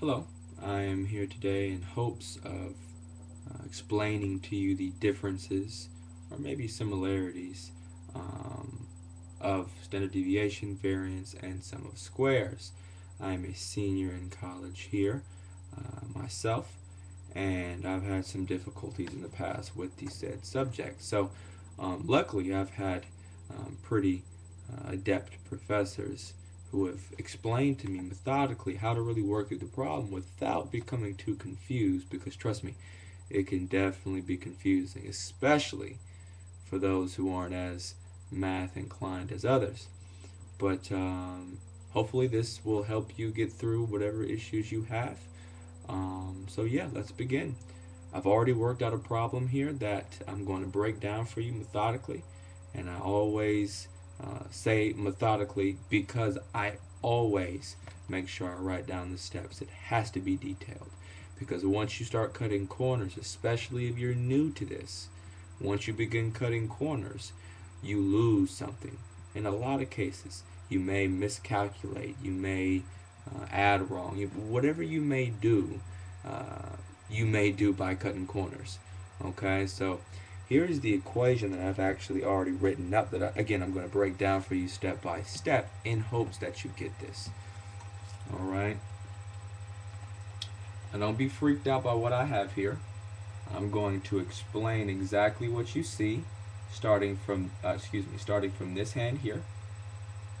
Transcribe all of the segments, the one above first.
Hello, I am here today in hopes of uh, explaining to you the differences or maybe similarities um, of standard deviation, variance, and sum of squares. I am a senior in college here uh, myself, and I've had some difficulties in the past with these said subjects. So, um, luckily, I've had um, pretty uh, adept professors who have explained to me methodically how to really work through the problem without becoming too confused because trust me it can definitely be confusing especially for those who aren't as math inclined as others. But um, hopefully this will help you get through whatever issues you have. Um, so yeah let's begin. I've already worked out a problem here that I'm going to break down for you methodically and I always uh, say methodically because I always make sure I write down the steps. It has to be detailed because once you start cutting corners, especially if you're new to this, once you begin cutting corners, you lose something. In a lot of cases, you may miscalculate, you may uh, add wrong, you, whatever you may do, uh, you may do by cutting corners. Okay, so Here's the equation that I've actually already written up that, I, again, I'm going to break down for you step by step in hopes that you get this. All right. And don't be freaked out by what I have here. I'm going to explain exactly what you see starting from, uh, excuse me, starting from this hand here.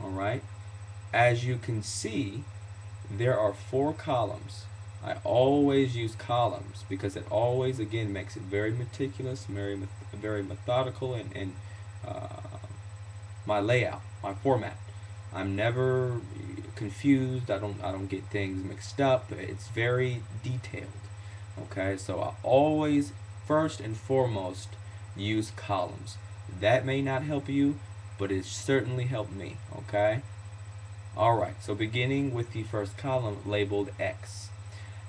All right. As you can see, there are four columns. I always use columns because it always, again, makes it very meticulous, very, very methodical in, in uh, my layout, my format. I'm never confused. I don't, I don't get things mixed up. It's very detailed. Okay, so I always, first and foremost, use columns. That may not help you, but it certainly helped me. Okay. All right. So beginning with the first column labeled X.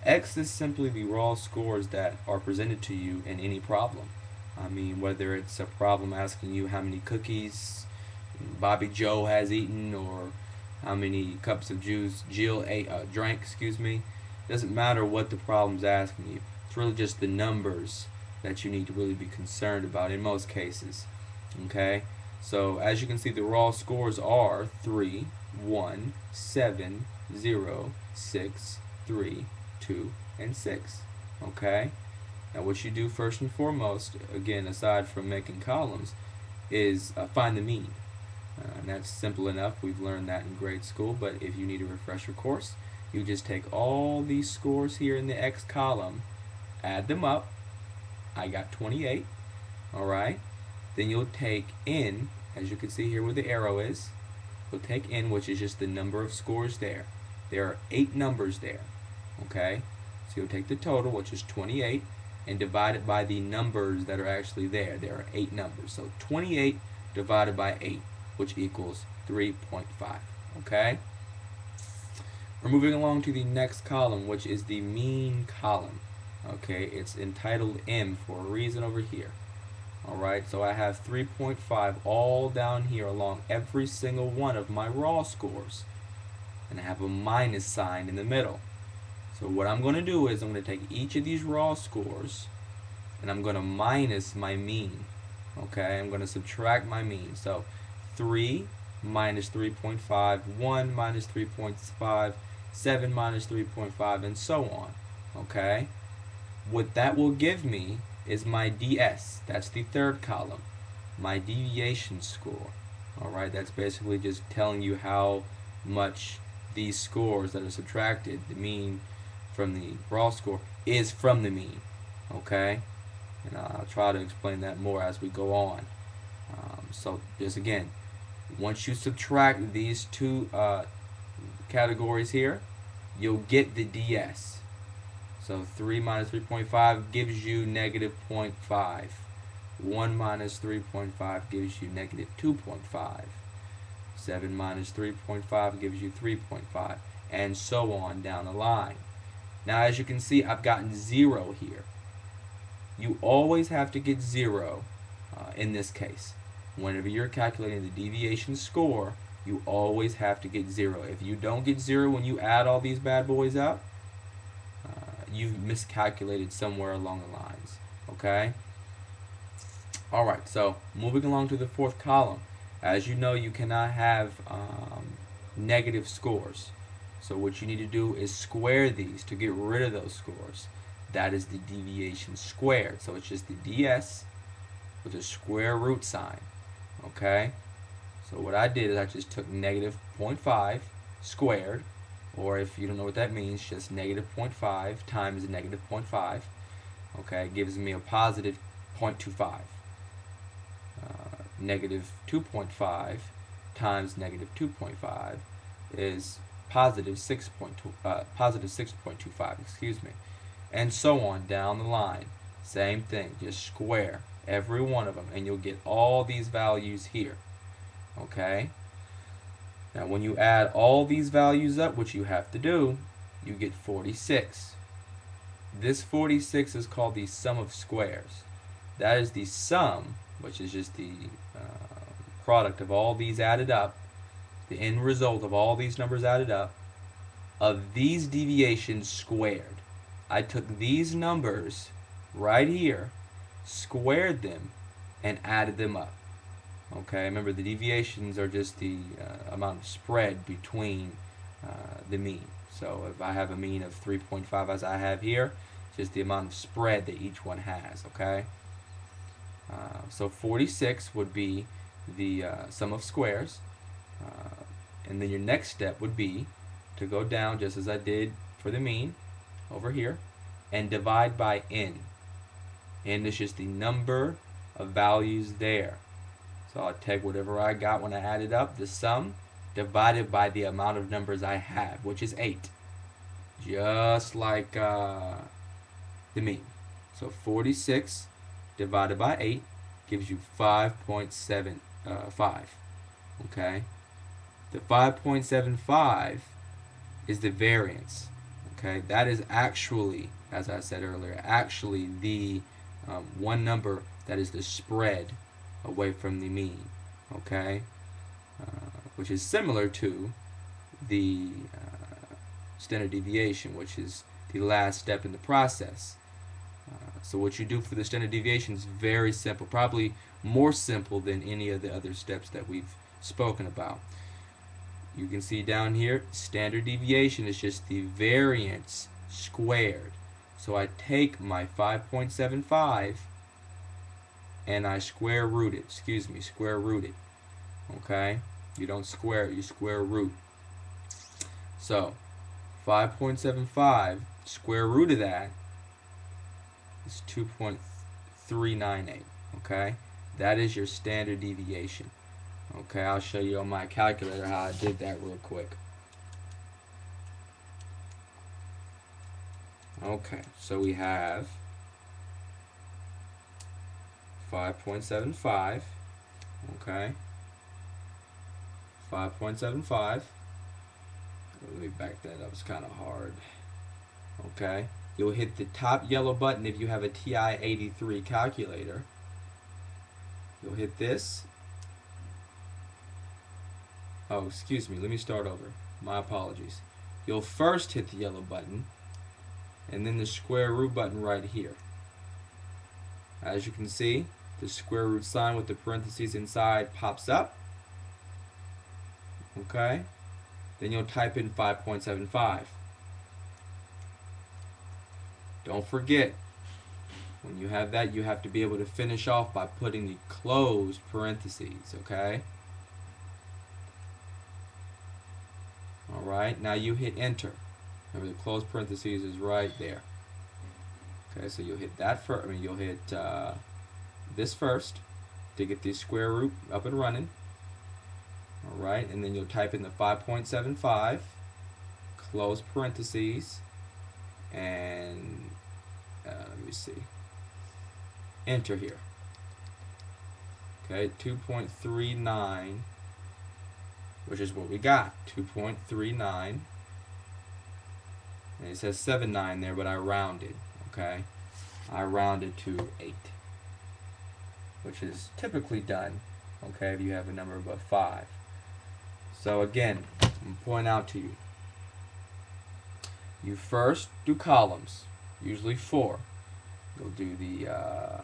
X is simply the raw scores that are presented to you in any problem. I mean, whether it's a problem asking you how many cookies Bobby Joe has eaten or how many cups of juice Jill ate, uh, drank, excuse me. Doesn't matter what the problem's asking you. It's really just the numbers that you need to really be concerned about in most cases. Okay? So as you can see, the raw scores are 3, 1, 7, 0, 6, 3, 2, and 6. Okay? Now what you do first and foremost, again, aside from making columns, is uh, find the mean. Uh, and that's simple enough. We've learned that in grade school, but if you need a refresher course, you just take all these scores here in the X column, add them up. I got 28, all right? Then you'll take N, as you can see here where the arrow is, you'll take N, which is just the number of scores there. There are eight numbers there okay? So you'll take the total, which is 28, and divide it by the numbers that are actually there. There are eight numbers. So 28 divided by 8, which equals 3.5, okay? We're moving along to the next column, which is the mean column. Okay, it's entitled M for a reason over here. Alright, so I have 3.5 all down here along every single one of my raw scores. And I have a minus sign in the middle. So what I'm going to do is I'm going to take each of these raw scores and I'm going to minus my mean. Okay, I'm going to subtract my mean. So 3 minus 3.5, 1 minus 3.5, 7 minus 3.5, and so on. Okay, what that will give me is my DS. That's the third column. My deviation score. Alright, that's basically just telling you how much these scores that are subtracted, the mean from the raw score is from the mean. Okay? And I'll try to explain that more as we go on. Um, so just again, once you subtract these two uh, categories here, you'll get the DS. So 3 minus 3.5 gives you negative 0.5. 1 minus 3.5 gives you negative 2.5. 7 minus 3.5 gives you 3.5. And so on down the line. Now as you can see, I've gotten zero here. You always have to get zero uh, in this case. Whenever you're calculating the deviation score, you always have to get zero. If you don't get zero when you add all these bad boys up, you've miscalculated somewhere along the lines. Okay? Alright, so moving along to the fourth column. As you know, you cannot have um, negative scores. So what you need to do is square these to get rid of those scores. That is the deviation squared. So it's just the ds with a square root sign. Okay? So what I did is I just took negative 0.5 squared, or if you don't know what that means, just negative 0.5 times negative 0.5. Okay, it gives me a positive 0.25. Uh, negative 2.5 times negative 2.5 is positive 6.2 uh, positive 6.25 excuse me. And so on down the line. Same thing just square every one of them and you'll get all these values here okay? Now when you add all these values up which you have to do you get 46 this 46 is called the sum of squares. That is the sum which is just the uh, product of all these added up the end result of all these numbers added up of these deviations squared I took these numbers right here squared them, and added them up. Okay, remember the deviations are just the uh, amount of spread between uh, the mean. So if I have a mean of 3.5 as I have here, just the amount of spread that each one has, okay? Uh, so 46 would be the uh, sum of squares. And then your next step would be to go down just as I did for the mean over here and divide by n and it's just the number of values there. So I'll take whatever I got when I added up, the sum, divided by the amount of numbers I have, which is 8. Just like uh, the mean. So 46 divided by 8 gives you 5.75. Uh, okay? The 5.75 is the variance. Okay? That is actually, as I said earlier, actually the um, one number that is the spread away from the mean, okay? Uh, which is similar to the uh, standard deviation, which is the last step in the process. Uh, so what you do for the standard deviation is very simple, probably more simple than any of the other steps that we've spoken about. You can see down here, standard deviation is just the variance squared. So I take my 5.75 and I square root it. Excuse me, square root it. Okay? You don't square it, you square root. So 5.75 square root of that is 2.398. Okay? That is your standard deviation. Okay, I'll show you on my calculator how I did that real quick. Okay, so we have 5.75, okay, 5.75, let me back that up, it's kind of hard, okay, you'll hit the top yellow button if you have a TI-83 calculator, you'll hit this, oh excuse me, let me start over, my apologies, you'll first hit the yellow button, and then the square root button right here. As you can see, the square root sign with the parentheses inside pops up. Okay? Then you'll type in 5.75. Don't forget, when you have that, you have to be able to finish off by putting the closed parentheses, okay? Alright, now you hit enter. Remember the close parentheses is right there. Okay, so you'll hit that first. I mean, you'll hit uh, this first to get the square root up and running. All right, and then you'll type in the 5.75, close parentheses, and uh, let me see, enter here. Okay, 2.39, which is what we got, 2.39 and it says 7 9 there, but I rounded, okay? I rounded to 8, which is typically done, okay, if you have a number above 5. So again, I'm point out to you. You first do columns, usually 4. You'll do the uh,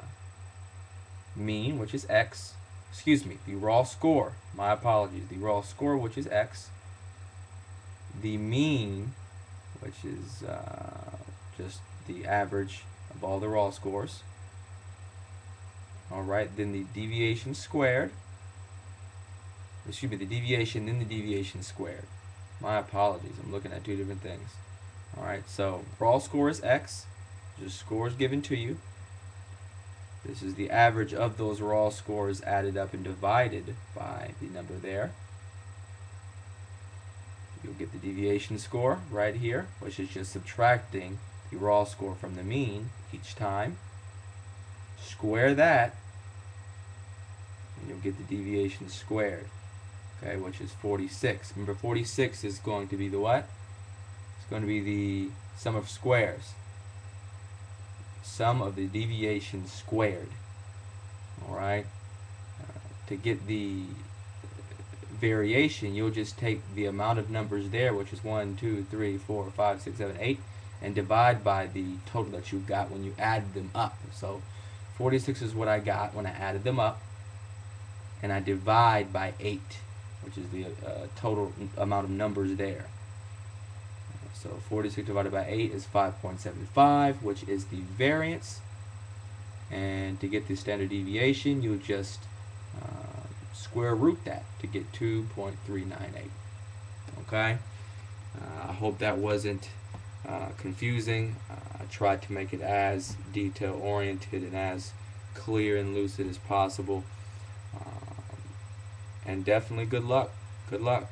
mean, which is x. Excuse me, the raw score. My apologies. The raw score, which is x. The mean, which is uh, just the average of all the raw scores. Alright, then the deviation squared. Excuse me, the deviation, then the deviation squared. My apologies, I'm looking at two different things. Alright, so raw score is x, just scores given to you. This is the average of those raw scores added up and divided by the number there. You'll get the deviation score right here, which is just subtracting the raw score from the mean each time. Square that, and you'll get the deviation squared, okay, which is 46. Remember, 46 is going to be the what? It's going to be the sum of squares. Sum of the deviations squared. Alright? Uh, to get the variation, you'll just take the amount of numbers there, which is 1, 2, 3, 4, 5, 6, 7, 8, and divide by the total that you got when you add them up. So 46 is what I got when I added them up, and I divide by 8, which is the uh, total amount of numbers there. So 46 divided by 8 is 5.75, which is the variance. And to get the standard deviation, you just uh, square root that to get 2.398. Okay? Uh, I hope that wasn't uh, confusing. Uh, I tried to make it as detail oriented and as clear and lucid as possible. Um, and definitely good luck. Good luck.